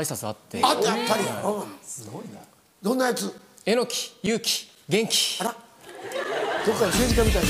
挨拶あって。あった。やっぱり。すごいな。どんなやつ？えのき勇気元気。あら。どっかの政治家みたい。な